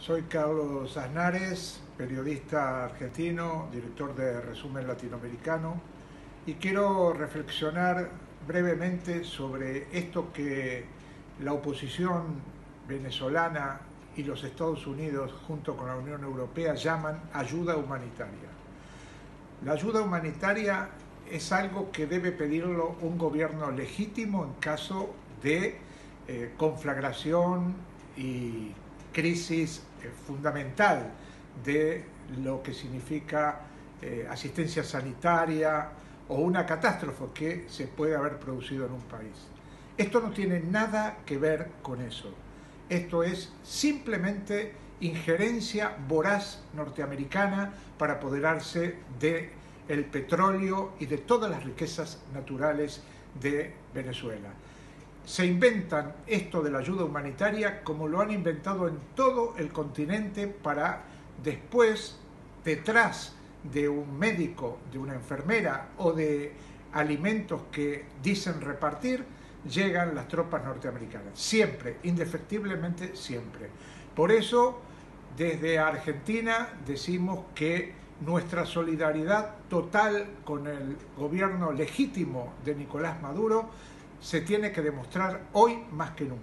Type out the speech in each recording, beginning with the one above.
Soy Carlos Aznares, periodista argentino, director de Resumen Latinoamericano, y quiero reflexionar brevemente sobre esto que la oposición venezolana y los Estados Unidos, junto con la Unión Europea, llaman ayuda humanitaria. La ayuda humanitaria es algo que debe pedirlo un gobierno legítimo en caso de eh, conflagración y crisis eh, fundamental de lo que significa eh, asistencia sanitaria o una catástrofe que se puede haber producido en un país. Esto no tiene nada que ver con eso. Esto es simplemente injerencia voraz norteamericana para apoderarse de el petróleo y de todas las riquezas naturales de Venezuela se inventan esto de la ayuda humanitaria como lo han inventado en todo el continente para después, detrás de un médico, de una enfermera o de alimentos que dicen repartir, llegan las tropas norteamericanas. Siempre, indefectiblemente siempre. Por eso, desde Argentina decimos que nuestra solidaridad total con el gobierno legítimo de Nicolás Maduro se tiene que demostrar hoy más que nunca.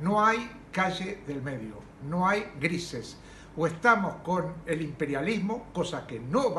No hay calle del medio, no hay grises. O estamos con el imperialismo, cosa que no va